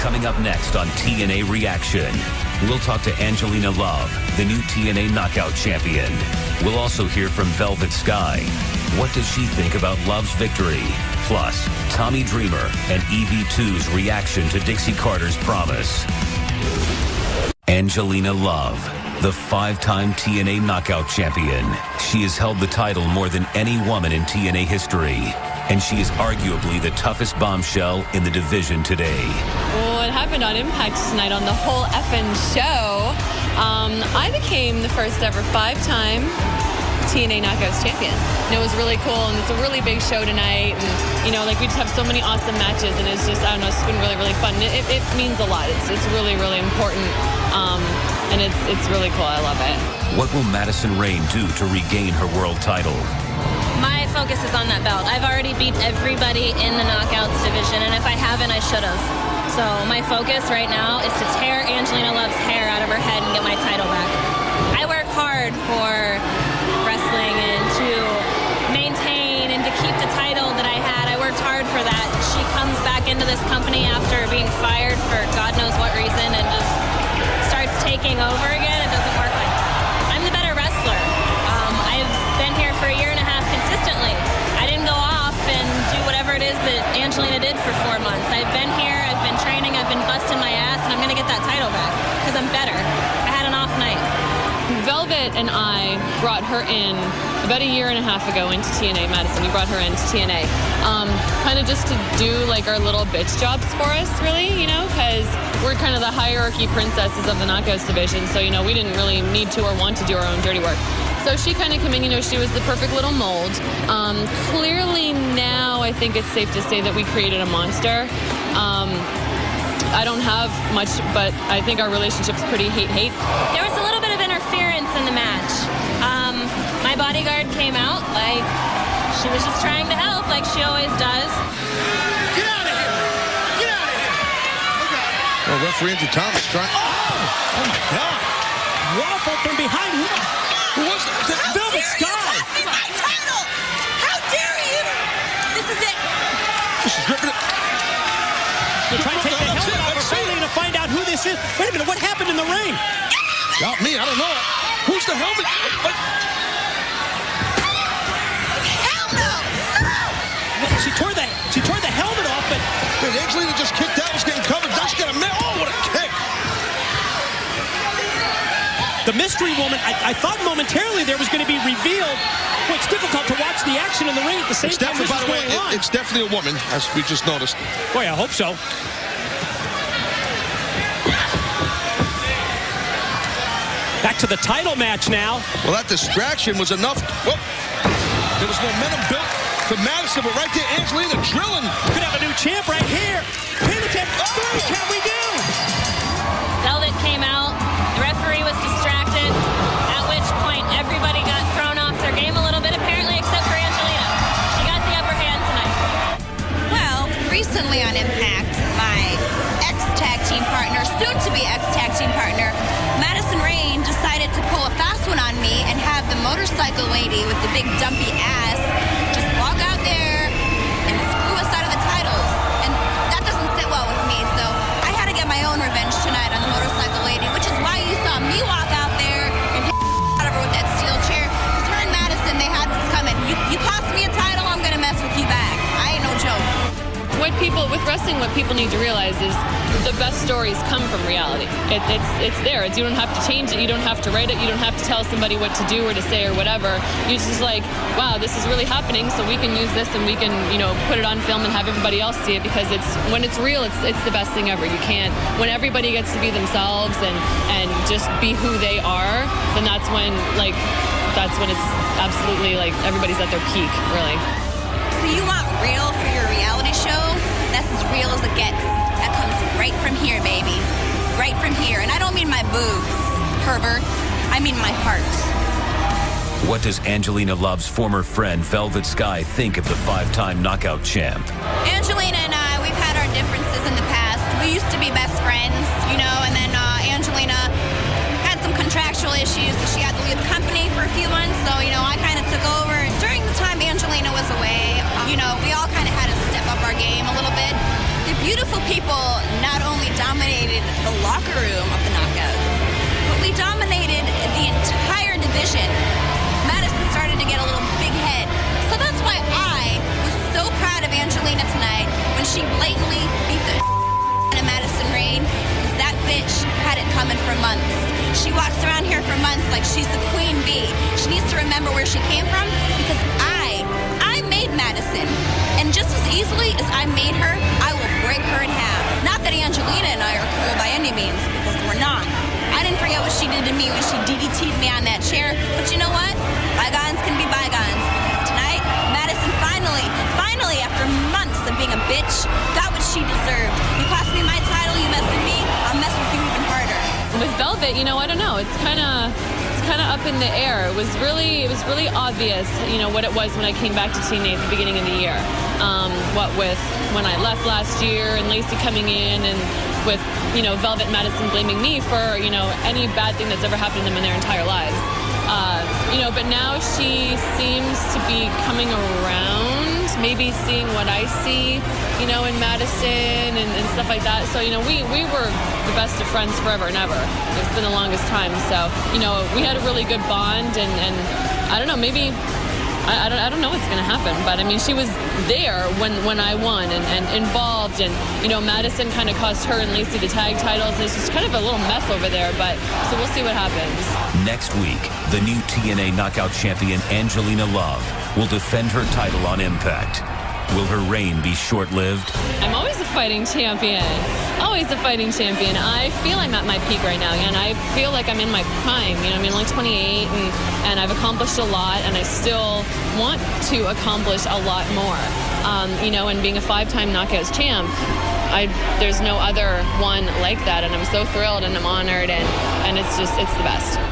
Coming up next on TNA Reaction, we'll talk to Angelina Love, the new TNA Knockout Champion. We'll also hear from Velvet Sky. What does she think about Love's victory? Plus, Tommy Dreamer and EV2's reaction to Dixie Carter's promise. Angelina Love, the five-time TNA Knockout Champion. She has held the title more than any woman in TNA history, and she is arguably the toughest bombshell in the division today. Well, it happened on Impact tonight on the whole effing show. Um, I became the first ever five-time TNA Knockouts champion. And it was really cool, and it's a really big show tonight. And you know, like we just have so many awesome matches, and it's just I don't know, it's been really really fun. It, it, it means a lot. It's it's really really important, um, and it's it's really cool. I love it. What will Madison Rayne do to regain her world title? My focus is on that belt. I've already beat everybody in the knockouts division, and if I haven't, I should have. So my focus right now is to tear Angelina Love's hair out of her head and get my title back. I work hard for wrestling and to maintain and to keep the title that I had. I worked hard for that. She comes back into this company after being fired for God knows what reason and just taking over again. It doesn't work like that. I'm the better wrestler. Um, I've been here for a year and a half consistently. I didn't go off and do whatever it is that Angelina did for four months. I've been here, I've been training, I've been busting my ass, and I'm going to get that title back because I'm better. Velvet and I brought her in about a year and a half ago into TNA Madison. We brought her into TNA, um, kind of just to do like our little bitch jobs for us, really, you know, because we're kind of the hierarchy princesses of the Knockouts division. So you know, we didn't really need to or want to do our own dirty work. So she kind of came in, you know, she was the perfect little mold. Um, clearly now, I think it's safe to say that we created a monster. Um, I don't have much, but I think our relationship's pretty hate-hate. There was a little bit of interference my bodyguard came out like she was just trying to help, like she always does. Get out of here! Get out of here! Well, referee Andrew Thomas trying. Oh oh my God! Waffle from behind. Who was that? Velvet Sky. my title! How dare you! This is it. She's gripping it. They're trying to take the helmet off Let's her see. finally to find out who this is. Wait a minute, what happened in the ring? Not me. I don't know. Who's the helmet? What? Hell no! No! She tore the she tore the helmet off, but Wait, Angelina just kicked out. Was getting covered. Now she's got a man. Oh, what a kick! the mystery woman. I, I thought momentarily there was going to be revealed. Well, it's difficult to watch the action in the ring at the same It's time definitely, this by is the way, it- it's definitely a woman, as we just noticed. Boy, I hope so. To the title match now. Well, that distraction was enough. Whoop. There was momentum built for Madison, but right there, Angelina drilling. Could have a new champ right here. Pin attempt. Three. Oh. Can we motorcycle lady with the big dumpy ass wrestling, what people need to realize is the best stories come from reality. It, it's it's there. It's you don't have to change it. You don't have to write it. You don't have to tell somebody what to do or to say or whatever. You just like, wow, this is really happening. So we can use this and we can you know put it on film and have everybody else see it because it's when it's real, it's it's the best thing ever. You can't when everybody gets to be themselves and and just be who they are. Then that's when like that's when it's absolutely like everybody's at their peak, really. So you want real for your I mean my heart. What does Angelina Love's former friend Velvet Sky think of the five-time knockout champ? Angelina and I, we've had our differences in the past. We used to be best friends, you know, and then uh, Angelina had some contractual issues, so she had to leave the company for a few months. So, you know, I kind of took over. And during the time Angelina was away, you know, we all kind of had to step up our game a little bit. The beautiful people not only division, Madison started to get a little big head. So that's why I was so proud of Angelina tonight when she blatantly beat the out of Madison Rayne that bitch had it coming for months. She walks around here for months like she's the queen bee. She needs to remember where she came from because I, I made Madison. And just as easily as I made her, I will break her in half. Not that Angelina and I are cool by any means, because we're not. I didn't she did to me when she DDT'd me on that chair, but you know what? Bygones can be bygones. Tonight, Madison finally, finally, after months of being a bitch, got what she deserved. You cost me my title, you mess with me, I'll mess with you even harder. With Velvet, you know, I don't know. It's kind of it's kind of up in the air. It was really it was really obvious, you know, what it was when I came back to TNA at the beginning of the year. Um, what with when I left last year and Lacey coming in and with you know Velvet Madison blaming me for you know any bad thing that's ever happened to them in their entire lives. Uh, you know, but now she seems to be coming around, maybe seeing what I see, you know, in Madison and, and stuff like that. So, you know, we, we were the best of friends forever and ever. It's been the longest time. So, you know, we had a really good bond and, and I don't know, maybe I, I, don't, I don't know what's going to happen, but I mean, she was there when, when I won and, and involved. And, you know, Madison kind of cost her and Lacey the tag titles. It's just kind of a little mess over there, but so we'll see what happens. Next week, the new TNA Knockout Champion Angelina Love will defend her title on Impact. Will her reign be short-lived? I'm always a fighting champion. Always a fighting champion. I feel I'm at my peak right now, and I feel like I'm in my prime. You know, I'm only 28, and, and I've accomplished a lot, and I still want to accomplish a lot more. Um, you know, and being a five-time knockouts champ, I, there's no other one like that, and I'm so thrilled and I'm honored, and, and it's just, it's the best.